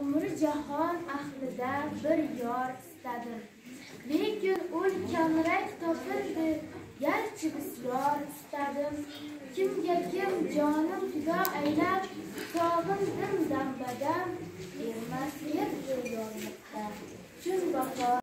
umri jahon ahlida bir yor istadim lekin ul kamrak topildi garchi bisyor istadim kimga kim jonim fido aylab sog'indim dam badam ermas edi yonimda. Chun bahor